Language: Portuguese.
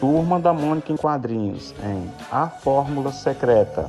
Turma da Mônica em Quadrinhos em A Fórmula Secreta.